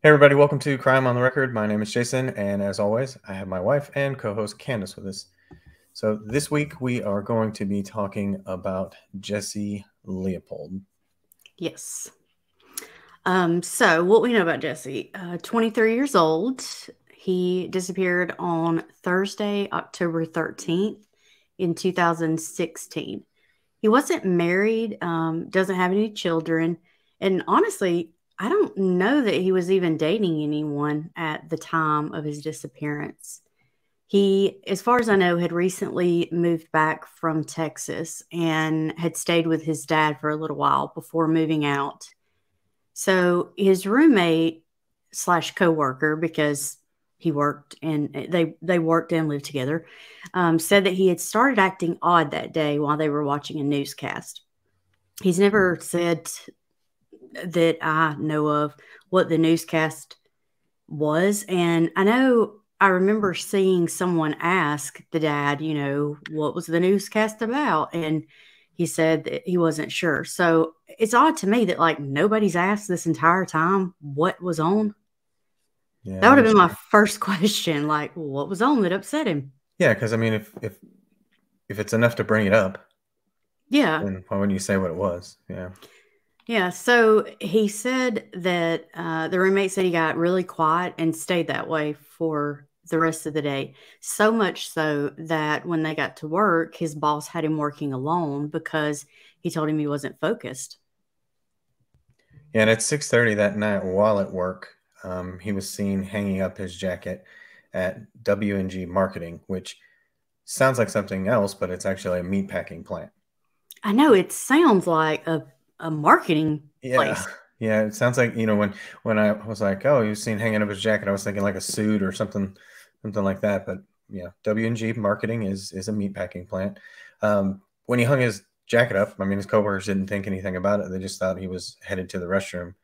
Hey, everybody, welcome to Crime on the Record. My name is Jason, and as always, I have my wife and co host Candace with us. So, this week we are going to be talking about Jesse Leopold. Yes. Um, so, what we know about Jesse uh, 23 years old. He disappeared on Thursday, October 13th in 2016. He wasn't married, um, doesn't have any children, and honestly, I don't know that he was even dating anyone at the time of his disappearance. He, as far as I know, had recently moved back from Texas and had stayed with his dad for a little while before moving out. So his roommate slash coworker, because he worked and they they worked and lived together, um, said that he had started acting odd that day while they were watching a newscast. He's never said that I know of what the newscast was. And I know I remember seeing someone ask the dad, you know, what was the newscast about? And he said that he wasn't sure. So it's odd to me that like nobody's asked this entire time what was on. Yeah, that would have been my first question. Like, what was on that upset him? Yeah, because I mean, if if if it's enough to bring it up, yeah, then why wouldn't you say what it was? Yeah. Yeah, so he said that uh, the roommate said he got really quiet and stayed that way for the rest of the day. So much so that when they got to work, his boss had him working alone because he told him he wasn't focused. Yeah, and at six thirty that night, while at work, um, he was seen hanging up his jacket at W&G Marketing, which sounds like something else, but it's actually a meatpacking plant. I know it sounds like a a marketing yeah. place. Yeah, it sounds like you know when when I was like, oh, you've seen hanging up his jacket, I was thinking like a suit or something, something like that. But yeah, W and G Marketing is is a meatpacking plant. Um, when he hung his jacket up, I mean, his coworkers didn't think anything about it. They just thought he was headed to the restroom.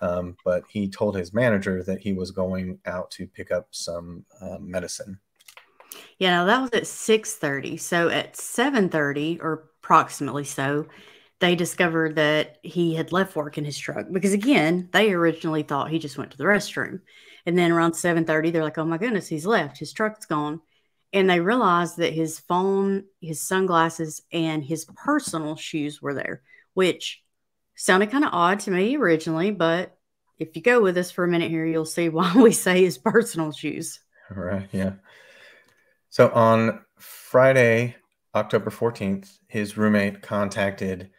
Um, but he told his manager that he was going out to pick up some uh, medicine. Yeah, now that was at six thirty. So at seven thirty, or approximately so, they discovered that he had left work in his truck because again they originally thought he just went to the restroom. And then around 7.30 they're like oh my goodness he's left. His truck's gone. And they realized that his phone his sunglasses and his personal shoes were there which sounded kind of odd to me originally but if you go with us for a minute here you'll see why we say his personal shoes. Right yeah. So on friday october 14th his roommate contacted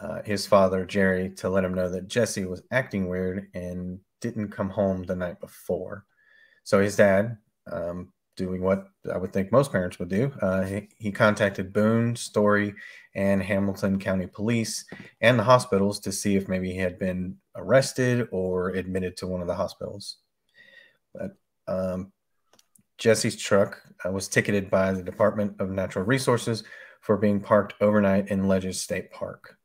uh, his father Jerry to let him know that Jesse was acting weird and didn't come home the night before. So his dad, um, doing what I would think most parents would do, uh, he, he, contacted Boone, Story, and Hamilton County Police and the hospitals to see if maybe he had been arrested or admitted to one of the hospitals. But um, Jesse's truck uh, was ticketed by the Department of Natural Resources for being parked overnight in Ledges State Park.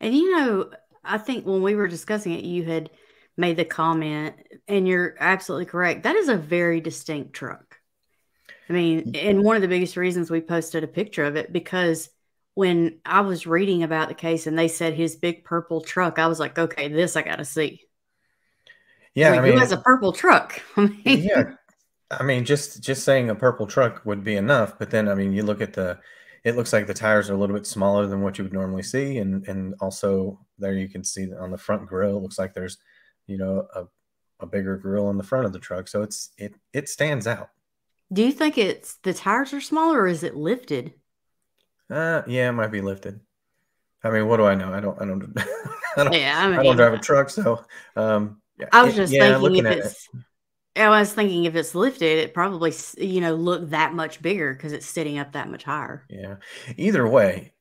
And you know, I think when we were discussing it, you had made the comment, and you're absolutely correct. That is a very distinct truck. I mean, mm-hmm. and one of the biggest reasons we posted a picture of it because when I was reading about the case and they said his big purple truck, I was like, okay, this I got to see. Yeah, I mean, I mean, who has a purple truck? I mean, yeah, I mean, just just saying a purple truck would be enough, but then I mean, you look at the it looks like the tires are a little bit smaller than what you would normally see, and and also there you can see on the front grill, it looks like there's you know a, a bigger grill on the front of the truck, so it's it it stands out. Do you think it's the tires are smaller, or is it lifted? Uh, yeah, it might be lifted. I mean, what do I know? I don't, I don't, I don't, yeah, I, mean, I don't drive a truck, so um, yeah, I was just yeah, thinking if it's it. I was thinking if it's lifted, it probably you know look that much bigger because it's sitting up that much higher. Yeah. Either way,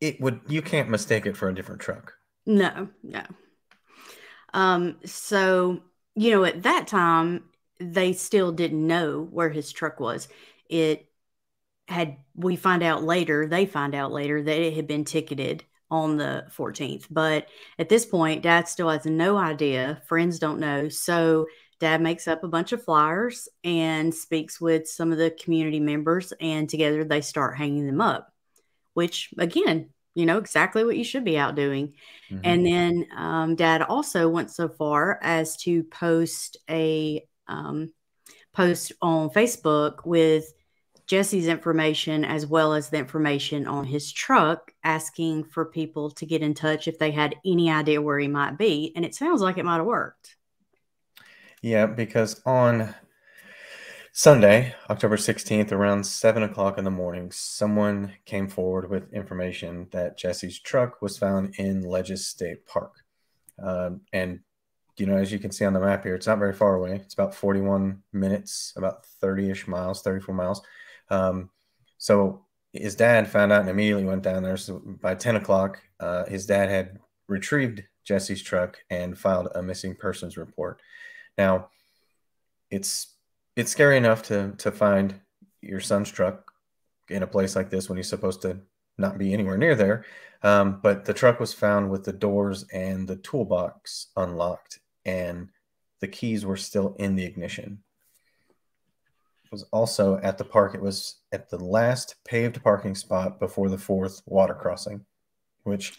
it would you can't mistake it for a different truck. No, no. Um. So you know, at that time, they still didn't know where his truck was. It had. We find out later. They find out later that it had been ticketed on the 14th. But at this point, Dad still has no idea. Friends don't know. So Dad makes up a bunch of flyers and speaks with some of the community members, and together they start hanging them up, which again, you know, exactly what you should be out doing. Mm-hmm. And then um, dad also went so far as to post a um, post on Facebook with Jesse's information as well as the information on his truck, asking for people to get in touch if they had any idea where he might be. And it sounds like it might have worked. Yeah, because on Sunday, October 16th, around seven o'clock in the morning, someone came forward with information that Jesse's truck was found in Ledges State Park. Um, and, you know, as you can see on the map here, it's not very far away. It's about 41 minutes, about 30 ish miles, 34 miles. Um, so his dad found out and immediately went down there. So by 10 o'clock, uh, his dad had retrieved Jesse's truck and filed a missing persons report. Now, it's it's scary enough to to find your son's truck in a place like this when he's supposed to not be anywhere near there. Um, but the truck was found with the doors and the toolbox unlocked, and the keys were still in the ignition. It was also at the park. It was at the last paved parking spot before the fourth water crossing, which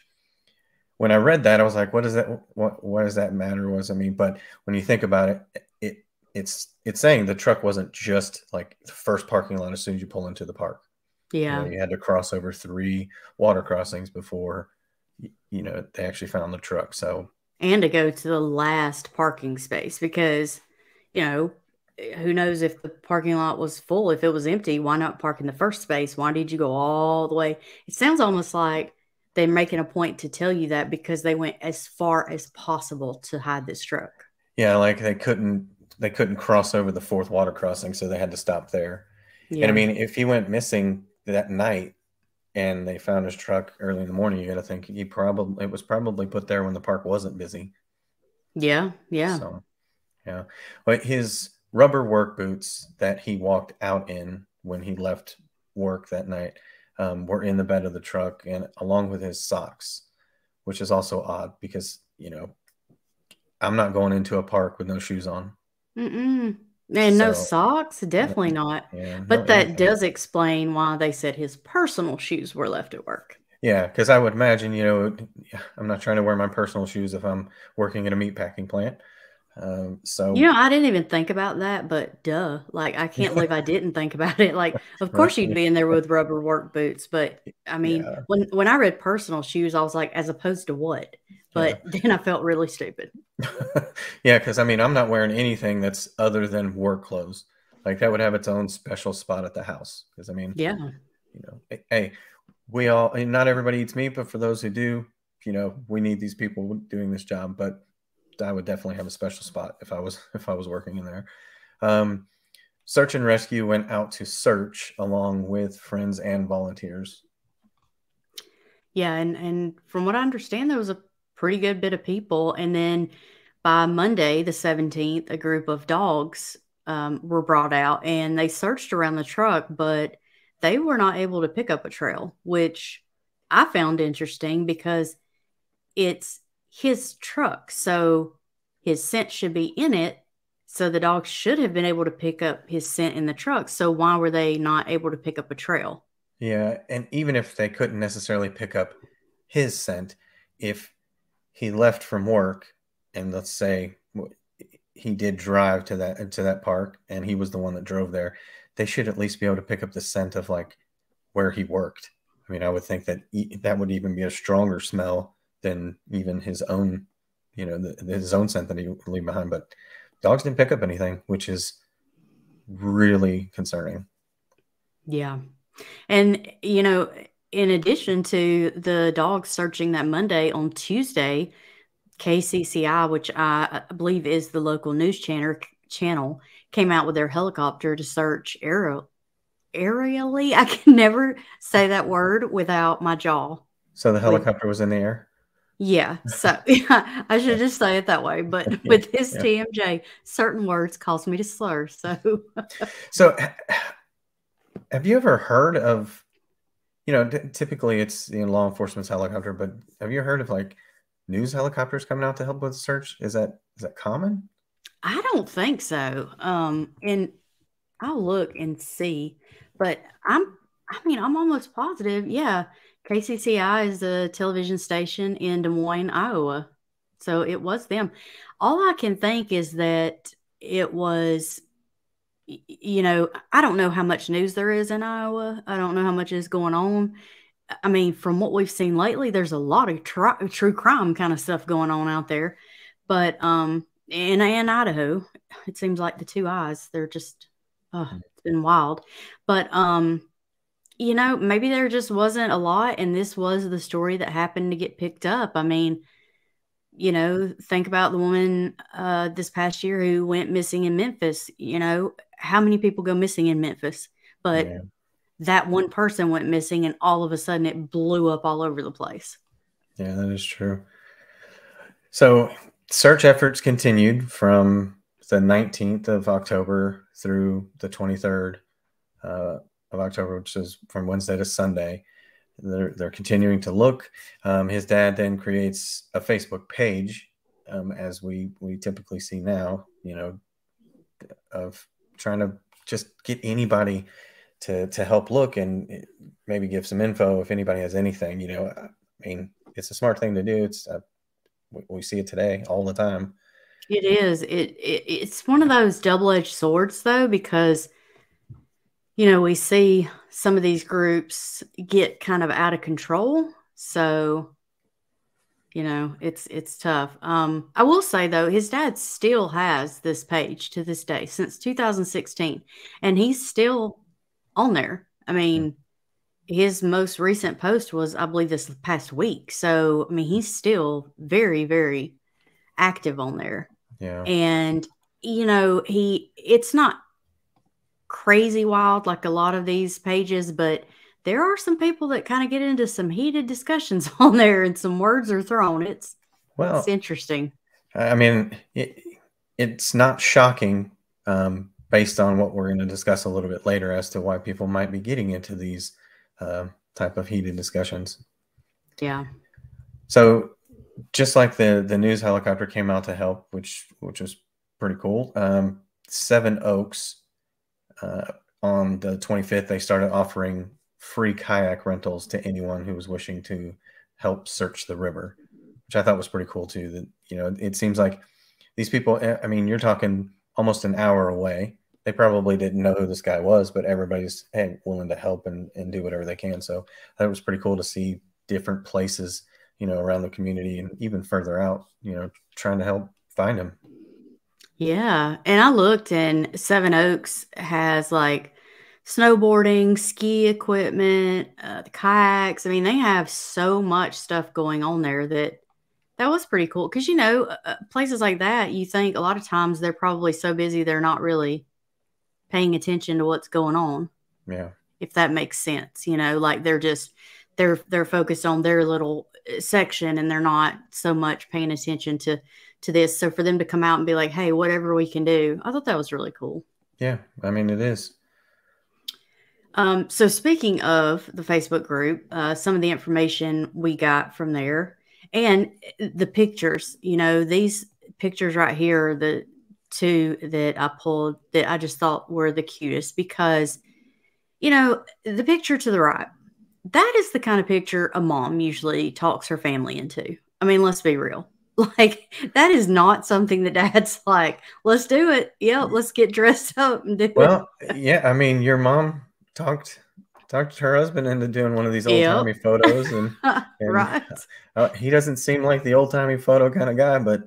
when I read that, I was like, what does that what what does that matter? Was I mean, but when you think about it, it it's it's saying the truck wasn't just like the first parking lot as soon as you pull into the park. Yeah. You, know, you had to cross over three water crossings before you know they actually found the truck. So and to go to the last parking space because you know who knows if the parking lot was full if it was empty why not park in the first space why did you go all the way it sounds almost like they're making a point to tell you that because they went as far as possible to hide this truck yeah like they couldn't they couldn't cross over the fourth water crossing, so they had to stop there. Yeah. And I mean, if he went missing that night and they found his truck early in the morning, you got to think he probably it was probably put there when the park wasn't busy. Yeah, yeah. So, yeah. But his rubber work boots that he walked out in when he left work that night um, were in the bed of the truck, and along with his socks, which is also odd because you know I'm not going into a park with no shoes on. Mm-mm. And no socks, definitely not. Yeah, but that anything. does explain why they said his personal shoes were left at work. Yeah, because I would imagine, you know, I'm not trying to wear my personal shoes if I'm working in a meat packing plant. Um, so you know, I didn't even think about that, but duh, like I can't believe I didn't think about it. Like, of course right. you'd be in there with rubber work boots, but I mean, yeah. when when I read personal shoes, I was like, as opposed to what? But yeah. then I felt really stupid. yeah, because I mean, I'm not wearing anything that's other than work clothes. Like that would have its own special spot at the house. Because I mean, yeah, you know, hey, we all not everybody eats meat, but for those who do, you know, we need these people doing this job. But I would definitely have a special spot if I was if I was working in there. Um, search and rescue went out to search along with friends and volunteers. Yeah, and and from what I understand, there was a pretty good bit of people, and then by Monday, the seventeenth, a group of dogs um, were brought out, and they searched around the truck, but they were not able to pick up a trail, which I found interesting because it's his truck. So his scent should be in it. So the dogs should have been able to pick up his scent in the truck. So why were they not able to pick up a trail? Yeah. And even if they couldn't necessarily pick up his scent, if he left from work and let's say he did drive to that to that park and he was the one that drove there, they should at least be able to pick up the scent of like where he worked. I mean, I would think that that would even be a stronger smell than even his own, you know, the, his own scent that he would leave behind. But dogs didn't pick up anything, which is really concerning. Yeah. And, you know, in addition to the dogs searching that Monday on Tuesday, KCCI, which I believe is the local news channel, channel came out with their helicopter to search aerial, aerially. I can never say that word without my jaw. So the helicopter was in the air? Yeah. So yeah, I should just say it that way. But with this yeah. TMJ, certain words cause me to slur. So, so have you ever heard of, you know, typically it's the law enforcement's helicopter, but have you heard of like news helicopters coming out to help with the search? Is that is that common? I don't think so. Um, and I'll look and see, but I'm I mean, I'm almost positive. Yeah, KCCI is a television station in Des Moines, Iowa. So it was them. All I can think is that it was, you know, I don't know how much news there is in Iowa. I don't know how much is going on. I mean, from what we've seen lately, there's a lot of tr- true crime kind of stuff going on out there. But um, in, in Idaho, it seems like the two eyes, they're just, oh, it's been wild. But um, you know, maybe there just wasn't a lot, and this was the story that happened to get picked up. I mean, you know, think about the woman uh, this past year who went missing in Memphis. You know, how many people go missing in Memphis? But yeah. that one person went missing, and all of a sudden it blew up all over the place. Yeah, that is true. So, search efforts continued from the 19th of October through the 23rd. Uh, of October, which is from Wednesday to Sunday. They're, they're continuing to look. Um, his dad then creates a Facebook page, um, as we, we typically see now, you know, of trying to just get anybody to, to help look and maybe give some info if anybody has anything, you know, I mean, it's a smart thing to do. It's, uh, we, see it today all the time. It is. It, it it's one of those double-edged swords though, because – you know, we see some of these groups get kind of out of control. So, you know, it's it's tough. Um, I will say though, his dad still has this page to this day since 2016, and he's still on there. I mean, his most recent post was, I believe, this past week. So, I mean, he's still very, very active on there. Yeah. And you know, he it's not crazy wild like a lot of these pages, but there are some people that kind of get into some heated discussions on there and some words are thrown. It's well, it's interesting. I mean, it, it's not shocking um, based on what we're going to discuss a little bit later as to why people might be getting into these uh, type of heated discussions. Yeah. So, just like the the news helicopter came out to help, which which was pretty cool. Um, Seven Oaks uh, on the 25th, they started offering free kayak rentals to anyone who was wishing to help search the river, which I thought was pretty cool too. That you know, it seems like these people. Eh, I mean, you're talking almost an hour away. They probably didn't know who this guy was, but everybody's hey willing to help and, and do whatever they can. So that was pretty cool to see different places, you know, around the community and even further out, you know, trying to help find him. Yeah. And I looked and Seven Oaks has like snowboarding, ski equipment, uh, the kayaks. I mean, they have so much stuff going on there that that was pretty cool. Cause you know, uh, uh, places like that, you think a lot of times they're probably so busy they're not really paying attention to what's going on. Yeah. If that makes sense, you know, like they're just they're they're focused on their little uh, section and they're not so much paying attention to to this. So for them to come out and be like, hey, whatever we can do, I thought that was really cool. Yeah, I mean, it is. Um, so speaking of the Facebook group, uh, some of the information we got from there and the pictures, you know, these pictures right here, the two that I pulled that I just thought were the cutest because, you know, the picture to the right, that is the kind of picture a mom usually talks her family into. I mean, let's be real. Like that is not something that dad's like, let's do it. Yeah, let's get dressed up and do well, it. Well, yeah, I mean, your mom talked talked her husband into doing one of these old timey yep. photos and, and right. Uh, he doesn't seem like the old timey photo kind of guy, but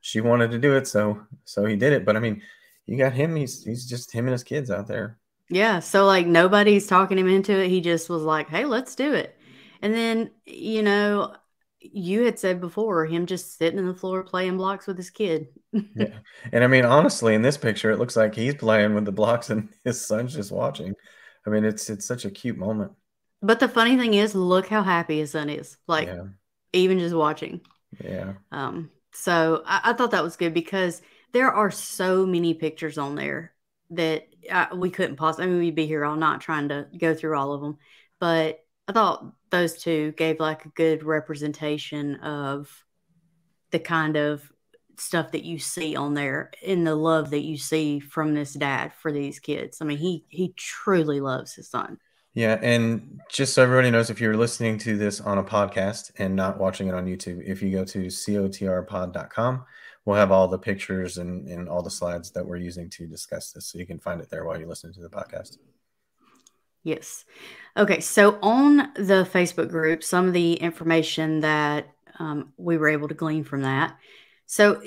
she wanted to do it, so so he did it. But I mean, you got him, he's he's just him and his kids out there. Yeah, so like nobody's talking him into it. He just was like, "Hey, let's do it." And then, you know, you had said before him just sitting in the floor playing blocks with his kid. yeah. And I mean, honestly, in this picture, it looks like he's playing with the blocks and his son's just watching. I mean, it's it's such a cute moment. But the funny thing is, look how happy his son is. Like yeah. even just watching. Yeah. Um, so I, I, thought that was good because there are so many pictures on there that I, uh, we couldn't possibly. I mean, we'd be here all night trying to go through all of them, but I thought those two gave like a good representation of the kind of stuff that you see on there in the love that you see from this dad for these kids. I mean, he he truly loves his son. Yeah, and just so everybody knows, if you're listening to this on a podcast and not watching it on YouTube, if you go to cotrpod.com, we'll have all the pictures and, and all the slides that we're using to discuss this. So you can find it there while you're listening to the podcast. Yes. Okay. So on the Facebook group, some of the information that um, we were able to glean from that. So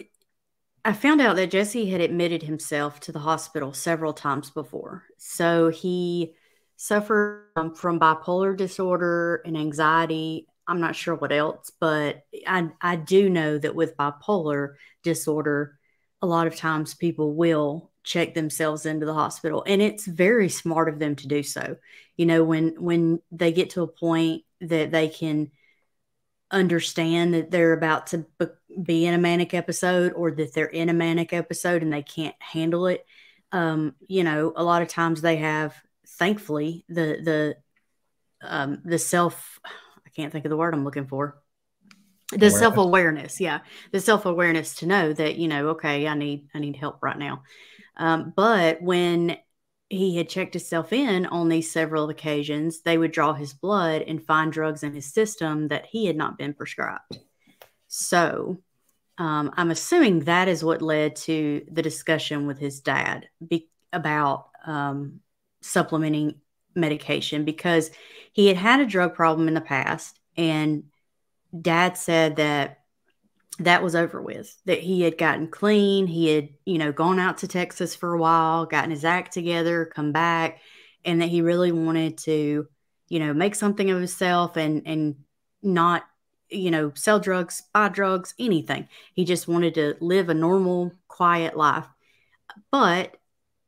I found out that Jesse had admitted himself to the hospital several times before. So he suffered um, from bipolar disorder and anxiety. I'm not sure what else, but I, I do know that with bipolar disorder, a lot of times people will check themselves into the hospital and it's very smart of them to do so. You know when when they get to a point that they can understand that they're about to be in a manic episode or that they're in a manic episode and they can't handle it um, you know a lot of times they have thankfully the the um, the self i can't think of the word i'm looking for. The self-awareness yeah. The self-awareness to know that you know okay i need i need help right now um, but when he had checked himself in on these several occasions, they would draw his blood and find drugs in his system that he had not been prescribed. So um, I'm assuming that is what led to the discussion with his dad be- about um, supplementing medication because he had had a drug problem in the past. And dad said that that was over with that he had gotten clean he had you know gone out to texas for a while gotten his act together come back and that he really wanted to you know make something of himself and and not you know sell drugs buy drugs anything. He just wanted to live a normal quiet life. But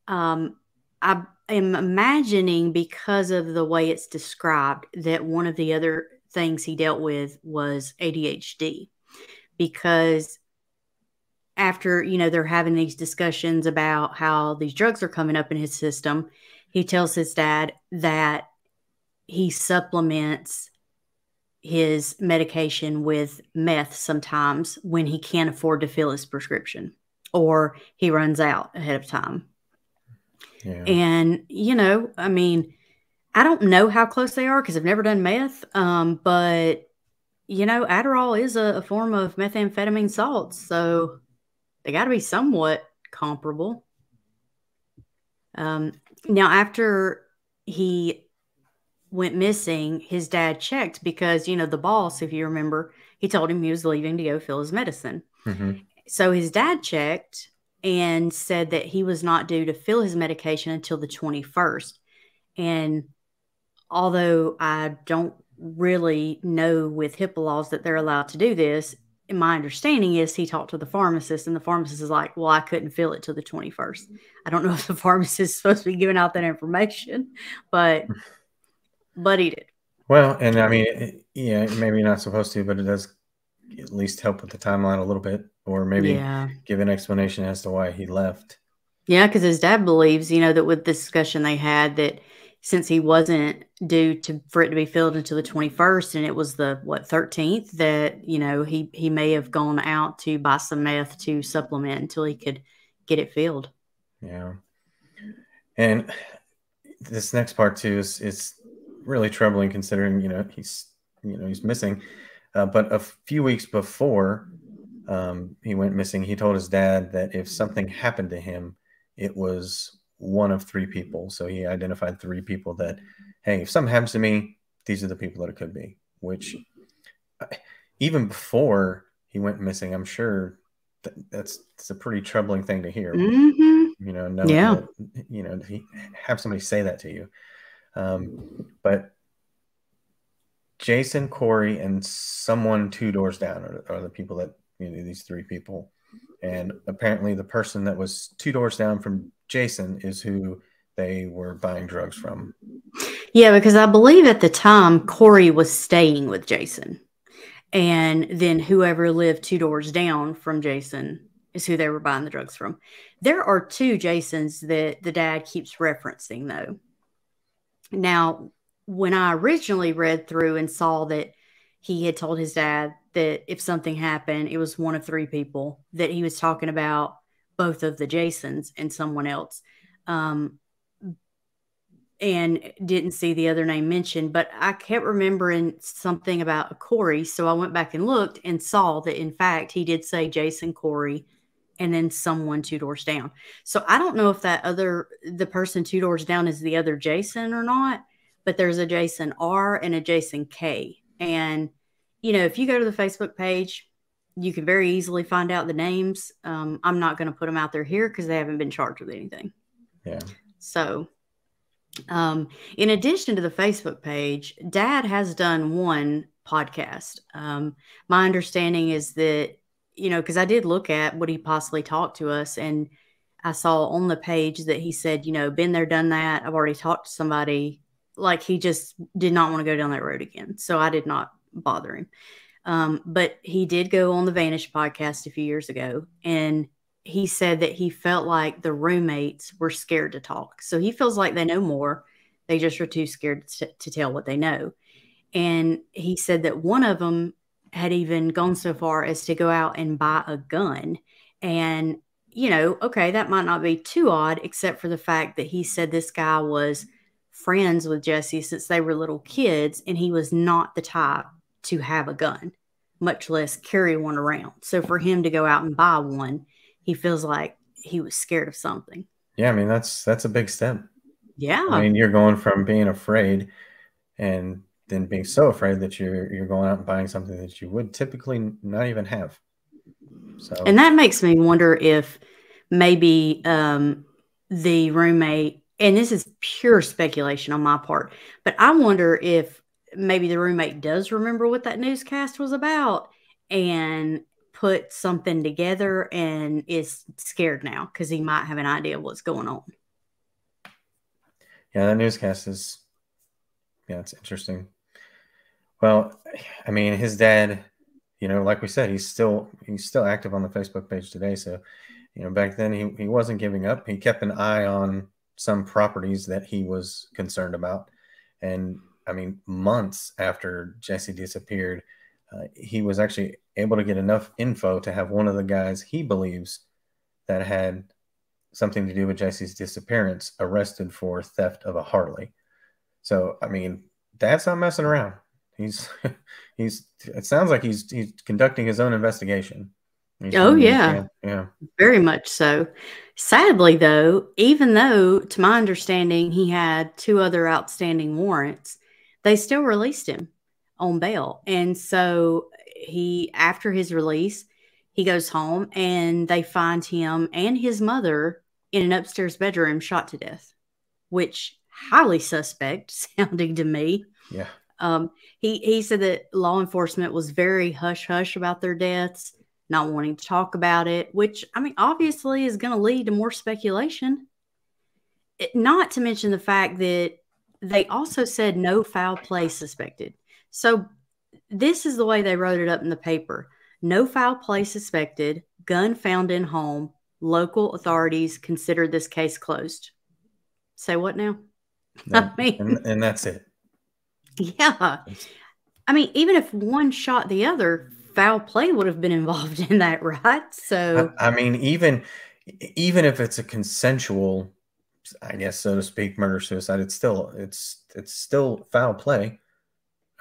um i am imagining because of the way it's described that one of the other things he dealt with was adhd because after you know they're having these discussions about how these drugs are coming up in his system he tells his dad that he supplements his medication with meth sometimes when he can't afford to fill his prescription or he runs out ahead of time yeah. and you know i mean i don't know how close they are because i've never done meth um, but you know, Adderall is a, a form of methamphetamine salts, so they got to be somewhat comparable. Um, now, after he went missing, his dad checked because, you know, the boss, if you remember, he told him he was leaving to go fill his medicine. Mm-hmm. So his dad checked and said that he was not due to fill his medication until the 21st. And although I don't really know with HIPAA laws that they're allowed to do this. And my understanding is he talked to the pharmacist, and the pharmacist is like, Well, I couldn't fill it till the 21st. I don't know if the pharmacist is supposed to be giving out that information, but hmm. but he did. Well, and I mean, yeah, maybe not supposed to, but it does at least help with the timeline a little bit, or maybe yeah. give an explanation as to why he left. Yeah, because his dad believes, you know, that with the discussion they had that since he wasn't due to for it to be filled until the 21st and it was the what 13th that you know he he may have gone out to buy some meth to supplement until he could get it filled. Yeah. And this next part too is is really troubling considering you know he's you know he's missing. Uh, but a few weeks before um, he went missing he told his dad that if something happened to him it was one of three people. So he identified three people that, hey, if something happens to me, these are the people that it could be. Which even before he went missing, I'm sure that that's, a pretty troubling thing to hear. Mm-hmm. You know, no, yeah. That, you know, have somebody say that to you. Um, but Jason, Corey, and someone two doors down are, are the people that you know these three people. And apparently, the person that was two doors down from Jason is who they were buying drugs from. Yeah, because I believe at the time Corey was staying with Jason. And then whoever lived two doors down from Jason is who they were buying the drugs from. There are two Jasons that the dad keeps referencing, though. Now, when I originally read through and saw that he had told his dad that if something happened, it was one of three people that he was talking about both of the Jasons and someone else. Um, and didn't see the other name mentioned, but I kept remembering something about Corey. So I went back and looked and saw that in fact he did say Jason Corey and then someone two doors down. So I don't know if that other the person two doors down is the other Jason or not, but there's a Jason R and a Jason K. And you know, if you go to the Facebook page, you can very easily find out the names. Um, I'm not going to put them out there here because they haven't been charged with anything. Yeah. So um, in addition to the Facebook page, Dad has done one podcast. Um, my understanding is that, you know, because I did look at what he possibly talked to us, and I saw on the page that he said, you know, been there, done that. I've already talked to somebody. Like he just did not want to go down that road again. So I did not bother him. Um, but he did go on the Vanish podcast a few years ago, and he said that he felt like the roommates were scared to talk. So he feels like they know more. They just are too scared to, to tell what they know. And he said that one of them had even gone so far as to go out and buy a gun. And, you know, okay, that might not be too odd, except for the fact that he said this guy was friends with Jesse since they were little kids, and he was not the type to have a gun, much less carry one around. So for him to go out and buy one, he feels like he was scared of something. Yeah, I mean that's that's a big step. Yeah. I mean, you're going from being afraid and then being so afraid that you're you're going out and buying something that you would typically not even have. So And that makes me wonder if maybe um the roommate and this is pure speculation on my part, but I wonder if maybe the roommate does remember what that newscast was about and put something together and is scared now because he might have an idea of what's going on. Yeah, that newscast is yeah, it's interesting. Well, I mean, his dad, you know, like we said, he's still he's still active on the Facebook page today. So, you know, back then he, he wasn't giving up. He kept an eye on some properties that he was concerned about. And I mean, months after Jesse disappeared, uh, he was actually able to get enough info to have one of the guys he believes that had something to do with Jesse's disappearance arrested for theft of a Harley. So, I mean, that's not messing around. He's he's it sounds like he's he's conducting his own investigation. He's oh yeah. Yeah. Very much so. Sadly though, even though to my understanding he had two other outstanding warrants, they still released him on bail. And so he, after his release, he goes home and they find him and his mother in an upstairs bedroom shot to death, which highly suspect sounding to me. Yeah. Um, he, he said that law enforcement was very hush hush about their deaths, not wanting to talk about it, which I mean, obviously is going to lead to more speculation. It, not to mention the fact that they also said no foul play suspected. So this is the way they wrote it up in the paper. No foul play suspected, gun found in home. Local authorities consider this case closed. Say what now? I mean, and, and that's it. Yeah. I mean, even if one shot the other, foul play would have been involved in that, right? So I, I mean, even even if it's a consensual I guess so to speak, murder suicide. It's still it's it's still foul play.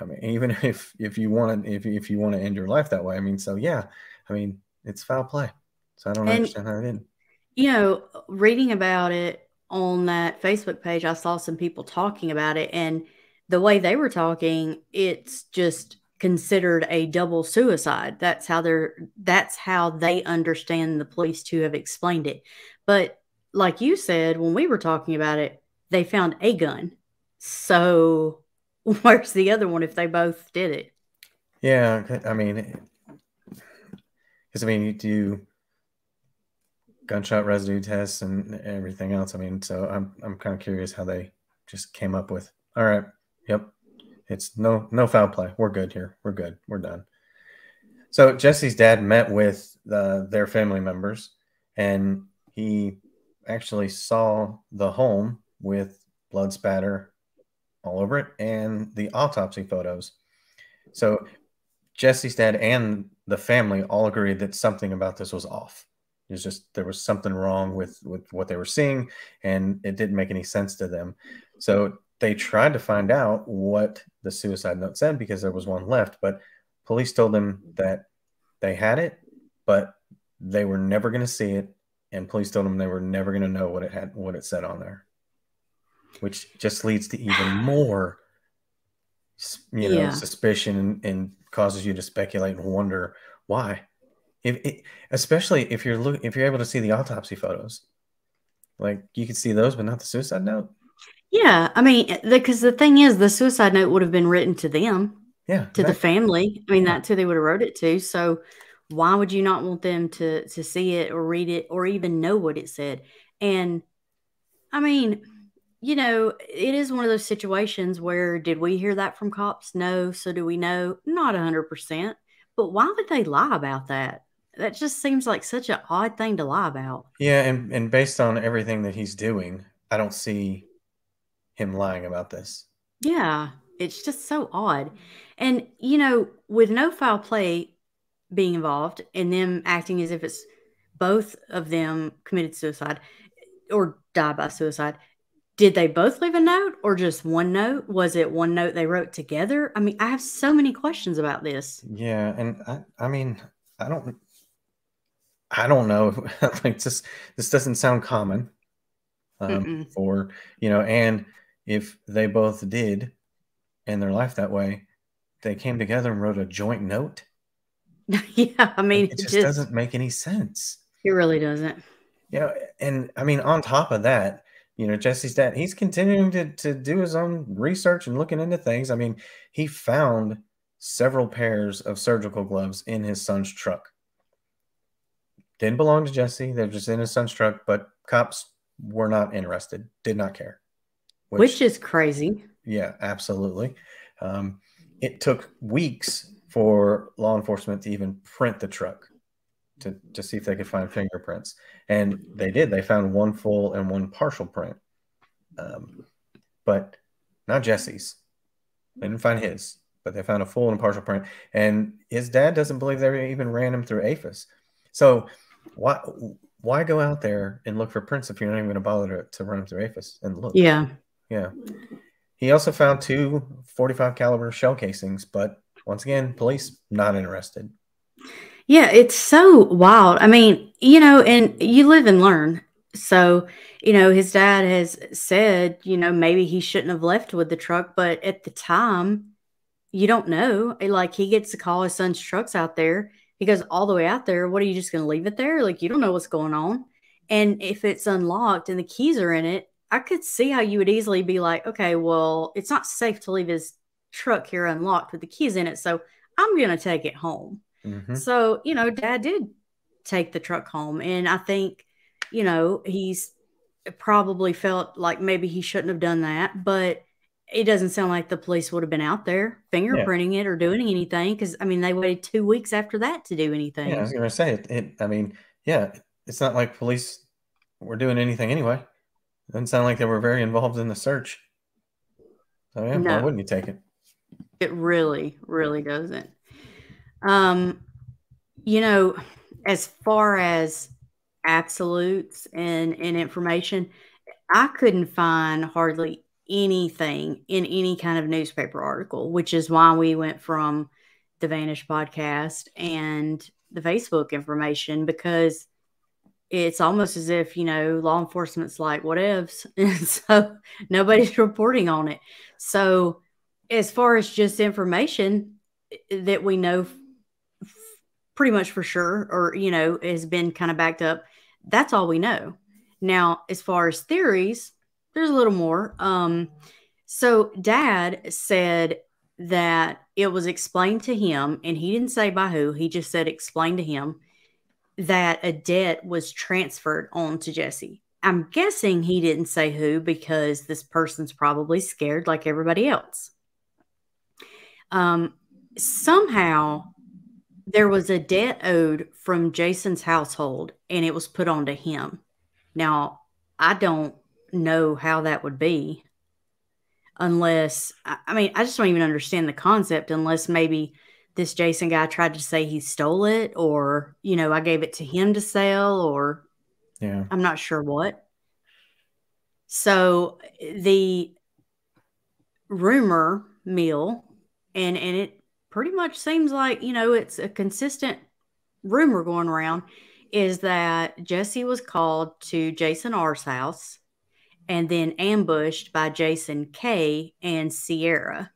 I mean, even if if you want to if if you want to end your life that way, I mean, so yeah, I mean, it's foul play. So I don't and, understand how it did. You know, reading about it on that Facebook page, I saw some people talking about it, and the way they were talking, it's just considered a double suicide. That's how they're that's how they understand the police to have explained it. But like you said when we were talking about it, they found a gun. So where's the other one if they both did it? Yeah, I mean, because I mean, you do gunshot residue tests and everything else. I mean, so I'm I'm kind of curious how they just came up with. All right, yep, it's no no foul play. We're good here. We're good. We're done. So Jesse's dad met with the, their family members, and he actually saw the home with blood spatter all over it and the autopsy photos. So Jesse's dad and the family all agreed that something about this was off. It was just there was something wrong with with what they were seeing, and it didn't make any sense to them. So they tried to find out what the suicide note said because there was one left, but police told them that they had it, but they were never going to see it, and police told them they were never going to know what it had what it said on there, which just leads to even more, you know, Yeah. suspicion and, and causes you to speculate and wonder why. If it, especially if you're look if you're able to see the autopsy photos, like you could see those, but not the suicide note. Yeah, I mean, eh, because the thing is, the suicide note would have been written to them, Yeah, to the family. I mean, Yeah. that's who they would have wrote it to. So, why would you not want them to to see it or read it or even know what it said? And I mean, you know, it is one of those situations where did we hear that from cops? No. So do we know? Not a hundred percent. But why would they lie about that? That just seems like such an odd thing to lie about. Yeah, and and based on everything that he's doing, I don't see him lying about this. Yeah, it's just so odd. And, you know, with no foul play being involved and them acting as if it's both of them committed suicide or died by suicide, did they both leave a note or just one note? Was it one note they wrote together? I mean, I have so many questions about this. Yeah, and I, I mean, I don't, I don't know. like this, this doesn't sound common um, for you know. And if they both did end their life that way, they came together and wrote a joint note. yeah, I mean, It just just, doesn't make any sense. it really doesn't. You know, and I mean, on top of that, you know, Jesse's dad, he's continuing to, to do his own research and looking into things. I mean, he found several pairs of surgical gloves in his son's truck. Didn't belong to Jesse. They're just in his son's truck, but cops were not interested, did not care. Which is crazy. yeah, absolutely. Um, it took weeks for law enforcement to even print the truck to, to see if they could find fingerprints. And they did. They found one full and one partial print, um, but not Jesse's. They didn't find his, but they found a full and a partial print. And his dad doesn't believe they even ran him through AFIS. So why why go out there and look for prints if you're not even going to bother to, to run them through AFIS and look? Yeah. Yeah. He also found two 45 caliber shell casings, but once again, police not interested. Yeah, it's so wild. I mean, you know, and you live and learn. So, you know, his dad has said, you know, maybe he shouldn't have left with the truck, but at the time, you don't know. Like he gets to call his son's trucks out there. He goes all the way out there. What are you just going to leave it there? Like you don't know what's going on. And if it's unlocked and the keys are in it, I could see how you would easily be like, okay, well, it's not safe to leave his truck here unlocked with the keys in it. So I'm going to take it home. Mhm. So, you know, dad did take the truck home. And I think, you know, he's probably felt like maybe he shouldn't have done that. But it doesn't sound like the police would have been out there fingerprinting it or doing anything. Cause I mean, they waited two weeks after that to do anything. Yeah, I was going to say it, it. I mean, yeah, it's not like police were doing anything anyway. It Doesn't sound like they were very involved in the search. So yeah, why wouldn't you take it? It really, really doesn't. Um, you know, as far as absolutes and, and information, I couldn't find hardly anything in any kind of newspaper article, which is why we went from the Vanish podcast and the Facebook information because it's almost as if, you know, law enforcement's like, whatevs. And so nobody's reporting on it. So, as far as just information eh, that we know pretty much for sure or you know has been kind of backed up that's all we know. Now as far as theories there's a little more. Um so dad said that it was explained to him and he didn't say by who he just said explained to him that a debt was transferred on to jesse. I'm guessing he didn't say who because this person's probably scared like everybody else um, somehow there was a debt owed from Jason's household and it was put onto him. Now, I don't know how that would be unless, I I mean, I just don't even understand the concept unless maybe this Jason guy tried to say he stole it or, you know, I gave it to him to sell or Yeah. I'm not sure what. So the rumor mill and and it pretty much seems like, you know, it's a consistent rumor going around is that Jesse was called to Jason R's house and then ambushed by Jason K and Sierra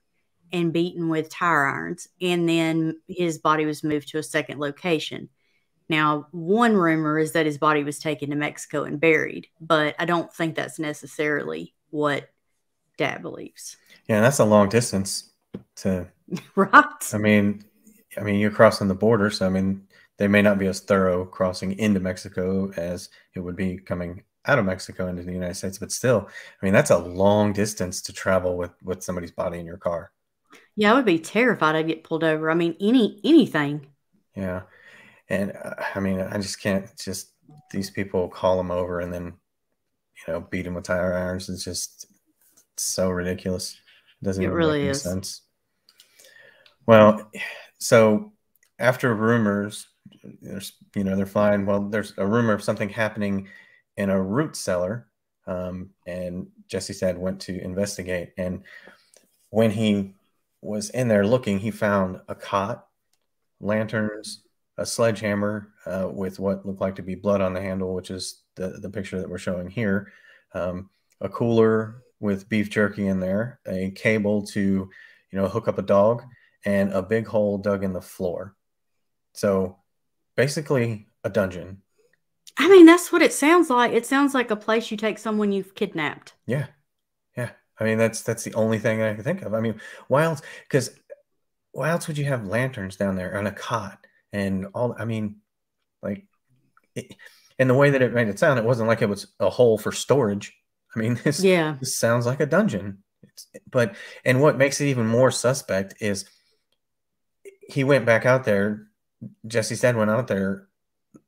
and beaten with tire irons. And then his body was moved to a second location. Now, one rumor is that his body was taken to Mexico and buried, but I don't think that's necessarily what dad believes. Yeah, that's a long distance to right? I mean I mean you're crossing the border, so I mean they may not be as thorough crossing into Mexico as it would be coming out of Mexico into the United States, but still, I mean that's a long distance to travel with with somebody's body in your car. Yeah, I would be terrified I'd get pulled over. I mean, any anything. Yeah. And uh, I mean, I just can't just these people call them over and then, you know, beat them with tire irons. It's just so ridiculous. It doesn't It really make is. sense. Well, so after rumors, there's, you know, they're flying. Well, there's a rumor of something happening in a root cellar. Um, and Jesse said went to investigate. And when he was in there looking, he found a cot, lanterns, a sledgehammer uh, with what looked like to be blood on the handle, which is the, the picture that we're showing here, um, a cooler with beef jerky in there, a cable to, you know, hook up a dog, and a big hole dug in the floor. So basically a dungeon. I mean, that's what it sounds like. It sounds like a place you take someone you've kidnapped. Yeah. Yeah. I mean, that's that's the only thing I can think of. I mean, why else? Because why else would you have lanterns down there on a cot and all? I mean, like, it, and the way that it made it sound, it wasn't like it was a hole for storage. I mean, this, Yeah. this sounds like a dungeon. It's, but and what makes it even more suspect is he went back out there. Jesse said went out there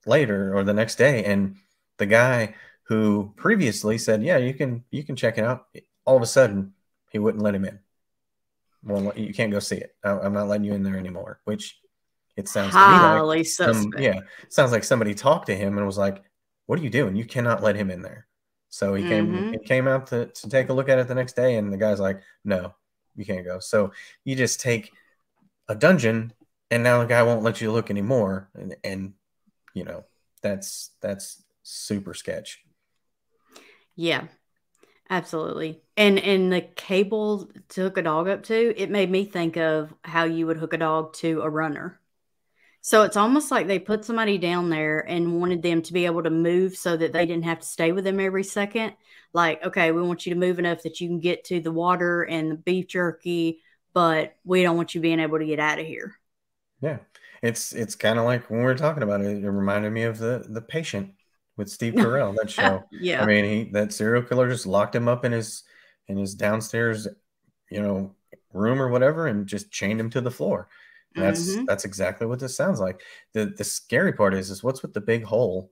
later or the next day, and the guy who previously said, "Yeah, you can you can check it out," all of a sudden he wouldn't let him in. Well, you can't go see it. I'm not letting you in there anymore. Which it sounds me like Highly some, yeah, sounds like somebody talked to him and was like, "What are you doing? You cannot let him in there." So he came Mhm. he came out to, to take a look at it the next day, and the guy's like, "No, you can't go." So you just take a dungeon, and now the guy won't let you look anymore, and and you know that's that's super sketch. Yeah, absolutely. And and the cable to hook a dog up to, it made me think of how you would hook a dog to a runner. So it's almost like they put somebody down there and wanted them to be able to move so that they didn't have to stay with them every second. Like, okay, we want you to move enough that you can get to the water and the beef jerky, but we don't want you being able to get out of here. Yeah, it's it's kind of like when we were talking about it. It reminded me of the the patient with Steve Carell that show. yeah. I mean, he that serial killer just locked him up in his in his downstairs, you know, room or whatever, and just chained him to the floor. That's Mhm. that's exactly what this sounds like. the The scary part is is what's with the big hole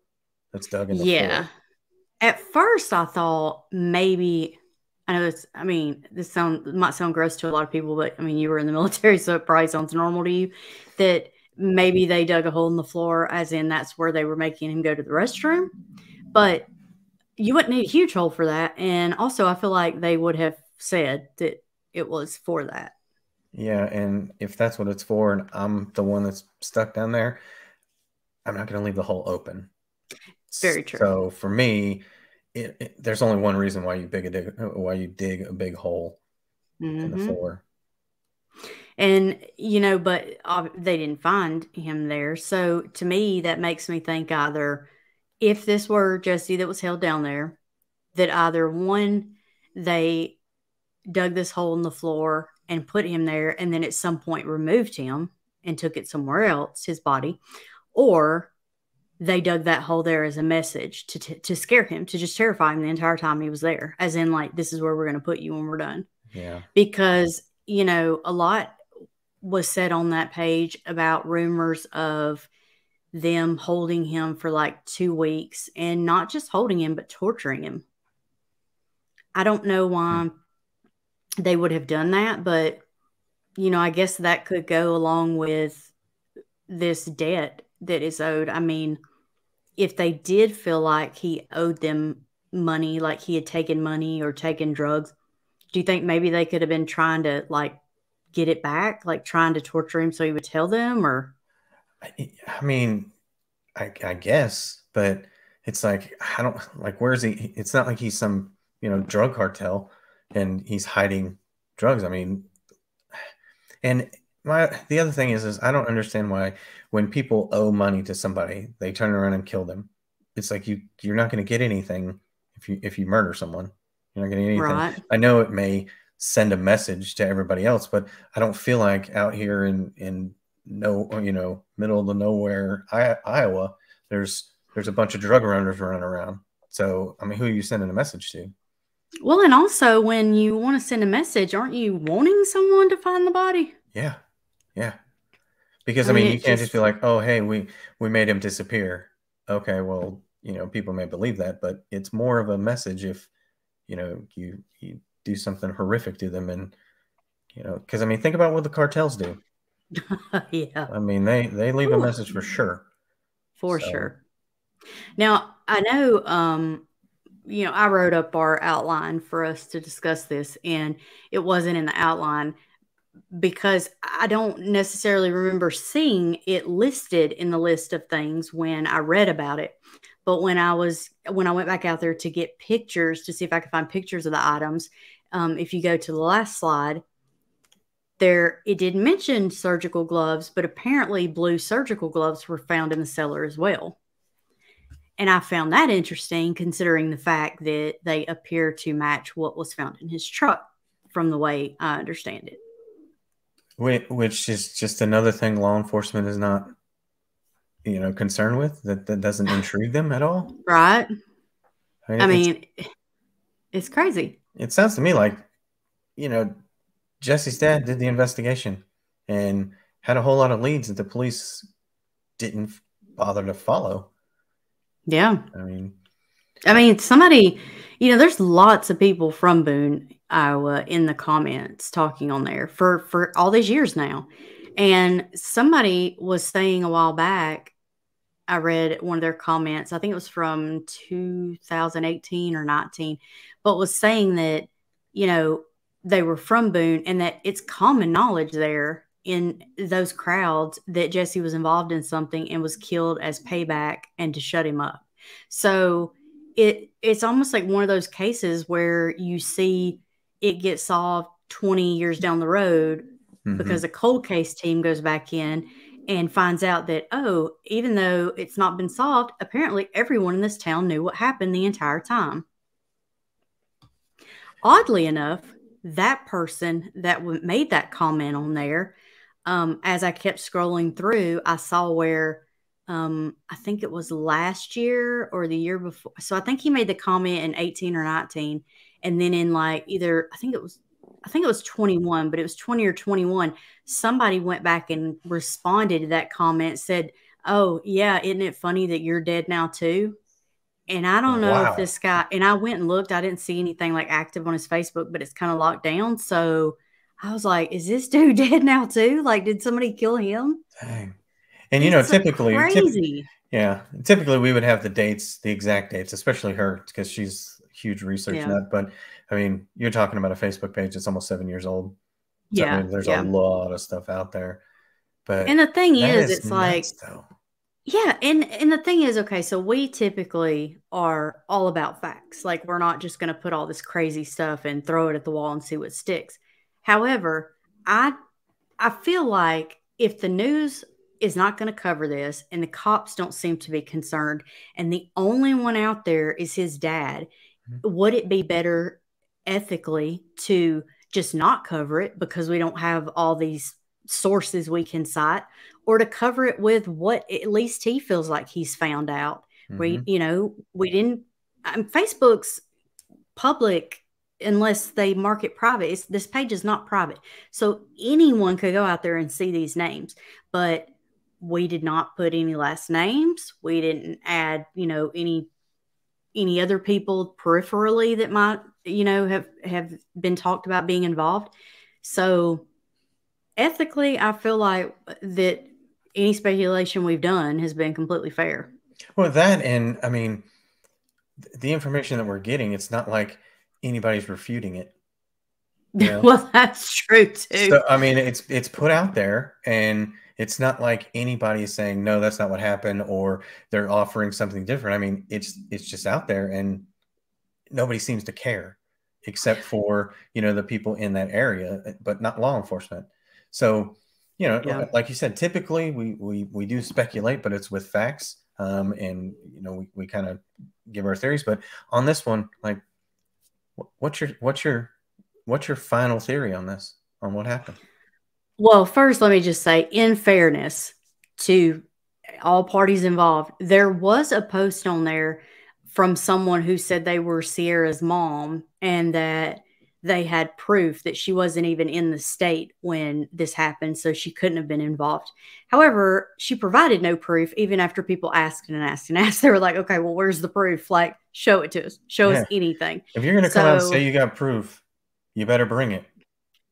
that's dug in the floor? yeah. floor. At first, I thought maybe I know it's. I mean, this sound might sound gross to a lot of people, but I mean, you were in the military, so it probably sounds normal to you. That maybe they dug a hole in the floor, as in that's where they were making him go to the restroom. But you wouldn't need a huge hole for that. And also, I feel like they would have said that it was for that. Yeah, and if that's what it's for, and I'm the one that's stuck down there, I'm not going to leave the hole open. Very true. So for me, it, it- there's only one reason why you dig a dig why you dig a big hole in the Mhm. floor. And you know, but uh, they didn't find him there. So to me, that makes me think either if this were Jesse that was held down there, that either one they dug this hole in the floor and put him there, and then at some point removed him and took it somewhere else, his body, or they dug that hole there as a message to to, to scare him, to just terrify him the entire time he was there, as in like this is where we're going to put you when we're done. Yeah. because you know a lot was said on that page about rumors of them holding him for like two weeks and not just holding him but torturing him. I don't know why hmm. They would have done that but you know, I guess that could go along with this debt that is owed. I mean, if they did feel like he owed them money, like he had taken money or taken drugs, do you think maybe they could have been trying to like get it back, like trying to torture him so he would tell them or? I, mean, I, I guess, but it's like, I don't like, where's he? It's not like he's some, you know, drug cartel and he's hiding drugs. I mean, and my the other thing is is I don't understand why when people owe money to somebody, they turn around and kill them. It's like you you're not going to get anything if you if you murder someone. You're not getting anything. Right. I know it may send a message to everybody else, but I don't feel like out here in in no you know middle of the nowhere Iowa, there's there's a bunch of drug runners running around. So I mean, who are you sending a message to? Well, and also when you want to send a message, aren't you wanting someone to find the body? Yeah, yeah. Because I, I mean, you can't just... just be like, "Oh, hey, we we made him disappear." Okay, well, you know, people may believe that, but it's more of a message if you know you you do something horrific to them, and you know, because I mean, think about what the cartels do. yeah. I mean, they they leave Ooh. a message for sure. For so. sure. Now I know um you know, I wrote up our outline for us to discuss this, and it wasn't in the outline because I don't necessarily remember seeing it listed in the list of things when I read about it. But when I was when I went back out there to get pictures to see if I could find pictures of the items, um, if you go to the last slide, there it did mention surgical gloves, but apparently blue surgical gloves were found in the cellar as well. And I found that interesting considering the fact that they appear to match what was found in his truck from the way I understand it. Which is just another thing law enforcement is not, you know, concerned with that, that doesn't intrigue them at all. Right. I mean, I mean it's, it's crazy. It sounds to me like, you know, Jesse's dad did the investigation and had a whole lot of leads that the police didn't bother to follow. Yeah. I mean, I mean, somebody, you know, there's lots of people from Boone, Iowa in the comments talking on there for for all these years now. And somebody was saying a while back, I read one of their comments, I think it was from 2018 or 19, but was saying that, you know, they were from Boone and that it's common knowledge there in those crowds that Jesse was involved in something and was killed as payback and to shut him up. So it it's almost like one of those cases where you see it get solved 20 years down the road mm-hmm. because a cold case team goes back in and finds out that oh even though it's not been solved apparently everyone in this town knew what happened the entire time oddly enough that person that made that comment on there um, as I kept scrolling through, I saw where um, I think it was last year or the year before. So I think he made the comment in 18 or 19. And then in like either, I think it was, I think it was 21, but it was 20 or 21. Somebody went back and responded to that comment, said, Oh, yeah, isn't it funny that you're dead now too? And I don't know wow. if this guy, and I went and looked, I didn't see anything like active on his Facebook, but it's kind of locked down. So I was like, is this dude dead now too? Like, did somebody kill him? Dang. And you it's know, typically, crazy. yeah, typically we would have the dates, the exact dates, especially her because she's huge research yeah. nut. But I mean, you're talking about a Facebook page that's almost seven years old. So, yeah, I mean, there's yeah. a lot of stuff out there. But and the thing is, is it's nuts, like, though. yeah, and and the thing is, okay, so we typically are all about facts. Like, we're not just going to put all this crazy stuff and throw it at the wall and see what sticks However, I I feel like if the news is not going to cover this and the cops don't seem to be concerned and the only one out there is his dad, mm-hmm. would it be better ethically to just not cover it because we don't have all these sources we can cite or to cover it with what at least he feels like he's found out. Mm-hmm. We, you know, we didn't, um, Facebook's public unless they mark it private. It's, this page is not private. So anyone could go out there and see these names. But we did not put any last names. We didn't add, you know, any any other people peripherally that might, you know, have have been talked about being involved. So ethically, I feel like that any speculation we've done has been completely fair. Well, that and I mean, the information that we're getting, it's not like anybody's refuting it. You know? well, that's true too. So, I mean, it's it's put out there, and it's not like anybody is saying no, that's not what happened, or they're offering something different. I mean, it's it's just out there, and nobody seems to care, except for you know the people in that area, but not law enforcement. So, you know, yeah. like you said, typically we we we do speculate, but it's with facts, um, and you know we we kind of give our theories. But on this one, like, what's your what's your what's your final theory on this on what happened? Well, first, let me just say, in fairness to all parties involved, there was a post on there from someone who said they were Sierra's mom and that they had proof that she wasn't even in the state when this happened, so she couldn't have been involved. However, she provided no proof, even after people asked and asked and asked. They were like, okay, well, where's the proof? Like, show it to us, show yeah. us anything. If you're going to come out and say you got proof, you better bring it.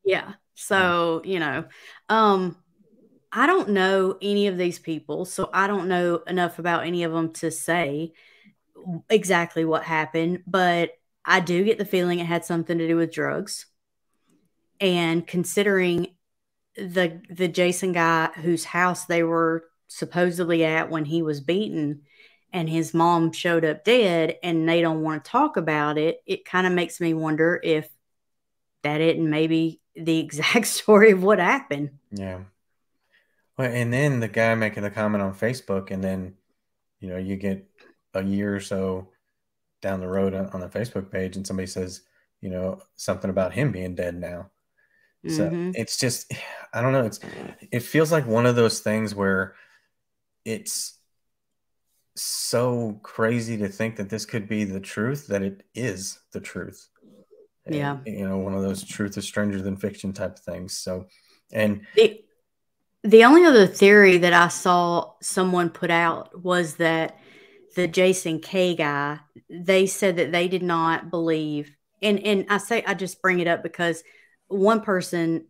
Yeah. So, you know, um, I don't know any of these people, so I don't know enough about any of them to say exactly what happened, but I do get the feeling it had something to do with drugs. And considering the the Jason guy whose house they were supposedly at when he was beaten and his mom showed up dead and they don't want to talk about it, it kind of makes me wonder if that isn't maybe the exact story of what happened. Yeah. Well, and then the guy making the comment on Facebook, and then you know you get a year or so down the road on, on the Facebook page, and somebody says, you know, something about him being dead now. So mm-hmm. it's just, I don't know. It's, it feels like one of those things where it's so crazy to think that this could be the truth that it is the truth yeah you know one of those truth is stranger than fiction type of things so and the, the only other theory that i saw someone put out was that the jason k guy they said that they did not believe and and i say i just bring it up because one person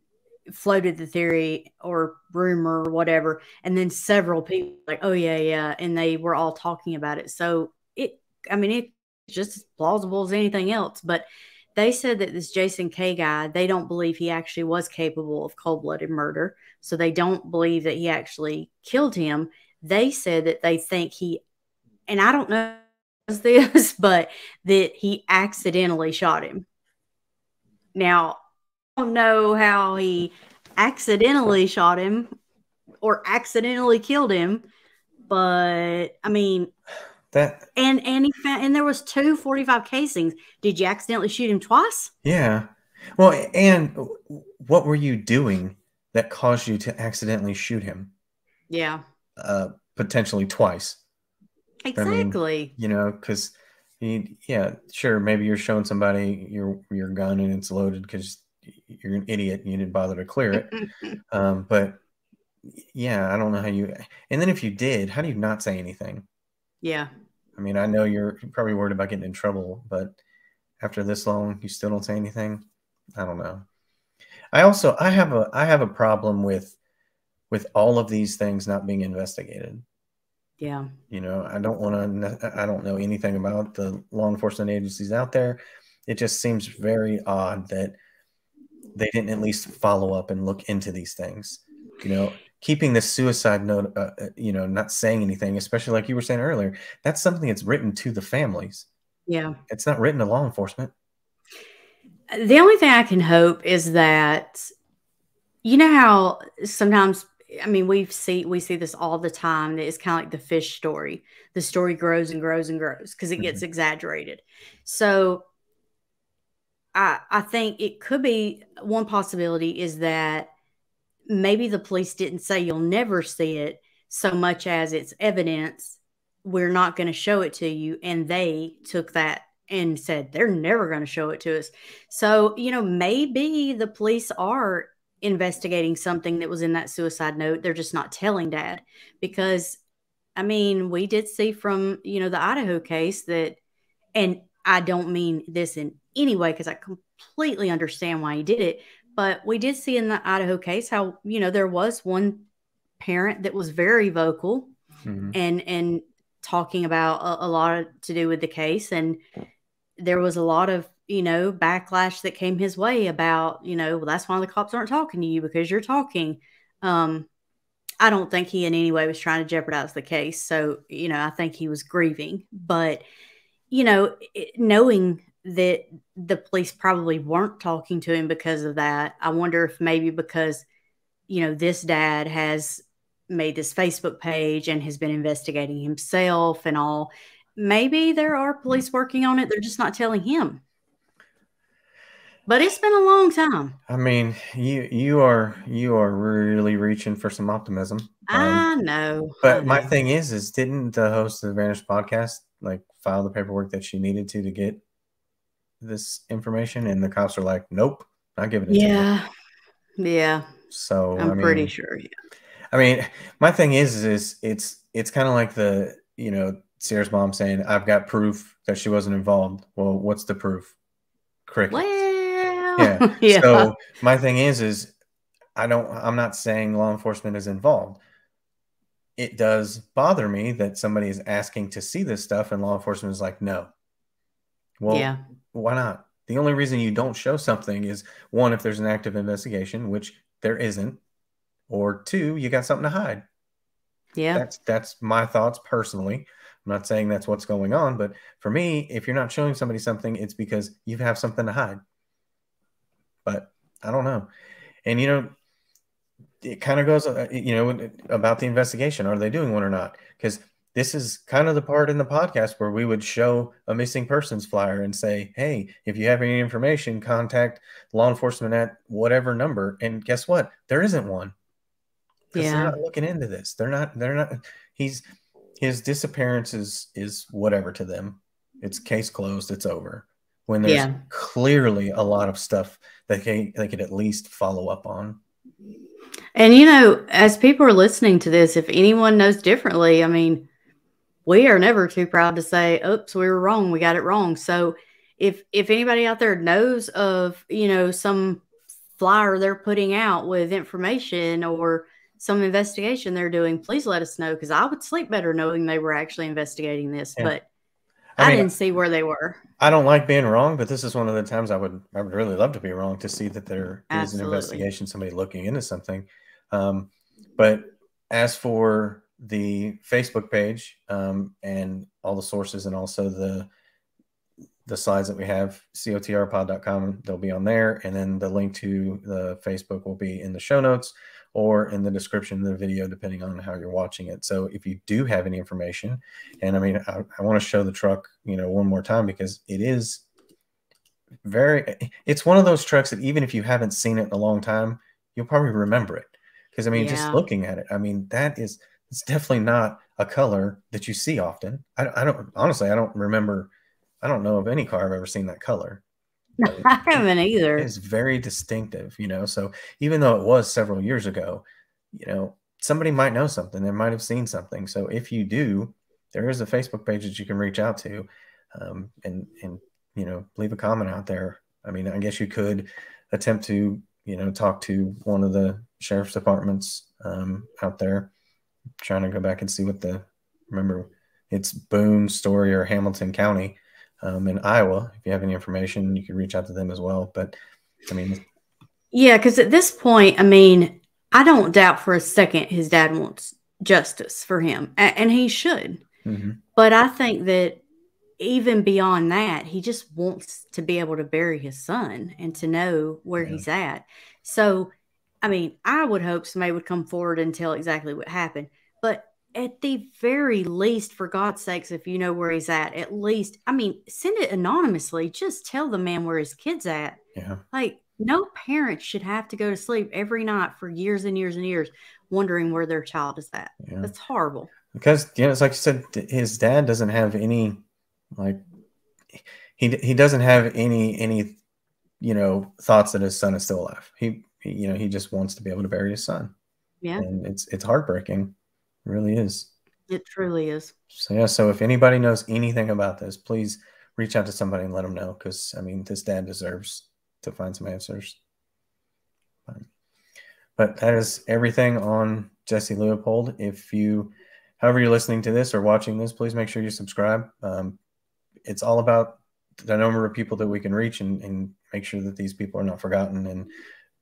floated the theory or rumor or whatever and then several people like oh yeah yeah and they were all talking about it so it i mean it's just as plausible as anything else but they said that this Jason K guy, they don't believe he actually was capable of cold blooded murder. So they don't believe that he actually killed him. They said that they think he, and I don't know this, but that he accidentally shot him. Now, I don't know how he accidentally shot him or accidentally killed him, but I mean, that and and he found and there was two 45 casings. Did you accidentally shoot him twice? Yeah. Well, and what were you doing that caused you to accidentally shoot him? Yeah. Uh, potentially twice. Exactly. I mean, you know, because yeah, sure, maybe you're showing somebody your your gun and it's loaded because you're an idiot and you didn't bother to clear it. um, but yeah, I don't know how you. And then if you did, how do you not say anything? Yeah. I mean, I know you're probably worried about getting in trouble, but after this long, you still don't say anything. I don't know. I also I have a I have a problem with with all of these things not being investigated. Yeah. You know, I don't want to I don't know anything about the law enforcement agencies out there. It just seems very odd that they didn't at least follow up and look into these things. You know, keeping the suicide note, uh, uh, you know, not saying anything, especially like you were saying earlier, that's something that's written to the families. Yeah. It's not written to law enforcement. The only thing I can hope is that, you know, how sometimes, I mean, we see we see this all the time. That it's kind of like the fish story. The story grows and grows and grows because it gets mm-hmm. exaggerated. So, I I think it could be one possibility is that maybe the police didn't say you'll never see it so much as it's evidence we're not going to show it to you and they took that and said they're never going to show it to us so you know maybe the police are investigating something that was in that suicide note they're just not telling dad because i mean we did see from you know the idaho case that and i don't mean this in any way because i completely understand why he did it but we did see in the Idaho case how, you know, there was one parent that was very vocal mm-hmm. and and talking about a, a lot to do with the case and there was a lot of you know backlash that came his way about you know well that's why the cops aren't talking to you because you're talking um i don't think he in any way was trying to jeopardize the case so you know i think he was grieving but you know it, knowing that the police probably weren't talking to him because of that i wonder if maybe because you know this dad has made this Facebook page and has been investigating himself and all. Maybe there are police working on it. They're just not telling him. But it's been a long time. I mean, you you are you are really reaching for some optimism. Um, I know. But I know. my thing is, is didn't the host of the Vanish podcast like file the paperwork that she needed to to get this information, and the cops are like, "Nope, not giving it." Yeah, yeah. So I'm I mean, pretty sure. Yeah. I mean, my thing is, is it's it's kind of like the you know Sierra's mom saying, "I've got proof that she wasn't involved." Well, what's the proof? Crickets. Well, yeah. yeah. So my thing is, is I don't. I'm not saying law enforcement is involved. It does bother me that somebody is asking to see this stuff, and law enforcement is like, "No." Well, yeah. Why not? The only reason you don't show something is one, if there's an active investigation, which there isn't or two, you got something to hide. Yeah. That's that's my thoughts personally. I'm not saying that's what's going on, but for me, if you're not showing somebody something, it's because you have something to hide. But I don't know. And you know, it kind of goes, uh, you know, about the investigation. Are they doing one or not? Because this is kind of the part in the podcast where we would show a missing persons flyer and say, hey, if you have any information, contact law enforcement at whatever number. And guess what? There isn't one yeah. they're not looking into this. They're not. They're not. He's his disappearance is is whatever to them. It's case closed. It's over. When there's yeah. clearly a lot of stuff that they they could at least follow up on. And you know, as people are listening to this, if anyone knows differently, I mean, we are never too proud to say, "Oops, we were wrong. We got it wrong." So, if if anybody out there knows of you know some flyer they're putting out with information or some investigation they're doing, please let us know because I would sleep better knowing they were actually investigating this. Yeah. But I, I mean, didn't see where they were. I don't like being wrong, but this is one of the times I would I would really love to be wrong to see that there is an investigation, somebody looking into something. Um, but as for the Facebook page um, and all the sources and also the the slides that we have, cotrpod.com, they'll be on there. And then the link to the Facebook will be in the show notes or in the description of the video, depending on how you're watching it. So if you do have any information, and I mean, I, I want to show the truck, you know, one more time because it is very, it's one of those trucks that even if you haven't seen it in a long time, you'll probably remember it. Because I mean, yeah. just looking at it, I mean, that is, it's definitely not a color that you see often. I, I don't, honestly, I don't remember, I don't know of any car I've ever seen that color. I haven't either. It's very distinctive, you know. So even though it was several years ago, you know, somebody might know something. They might have seen something. So if you do, there is a Facebook page that you can reach out to, um, and and you know, leave a comment out there. I mean, I guess you could attempt to you know talk to one of the sheriff's departments um, out there, trying to go back and see what the remember it's Boone, Story, or Hamilton County um, in Iowa. If you have any information, you can reach out to them as well. But I mean, yeah, because at this point, I mean, I don't doubt for a second his dad wants justice for him, and he should. Mm-hmm. But I think that even beyond that, he just wants to be able to bury his son and to know where yeah. he's at. So, I mean, I would hope somebody would come forward and tell exactly what happened. At the very least, for God's sakes, if you know where he's at, at least, I mean, send it anonymously. Just tell the man where his kid's at. Yeah. Like, no parent should have to go to sleep every night for years and years and years wondering where their child is at. Yeah. That's horrible. Because, you know, it's like you said, his dad doesn't have any, like, he, he doesn't have any, any, you know, thoughts that his son is still alive. He, he you know, he just wants to be able to bury his son. Yeah. And it's, it's heartbreaking it really is. It truly is. So yeah, so if anybody knows anything about this, please reach out to somebody and let them know because I mean this dad deserves to find some answers. but that is everything on Jesse Leopold. If you, however, you're listening to this or watching this, please make sure you subscribe. Um, it's all about the number of people that we can reach and, and make sure that these people are not forgotten and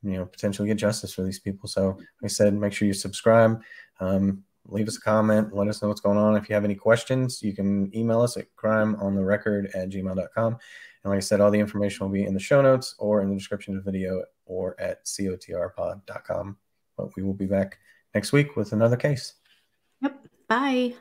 you know potentially get justice for these people. So, like I said, make sure you subscribe. Um, leave us a comment. Let us know what's going on. If you have any questions, you can email us at crimeontherecord at gmail.com. And like I said, all the information will be in the show notes or in the description of the video or at cotrpod.com. But we will be back next week with another case. Yep. Bye.